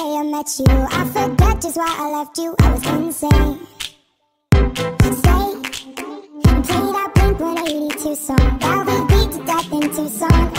day I met you. I forget just why I left you. I was insane. Stay play that Blink 182 song. That we beat to death in Tucson.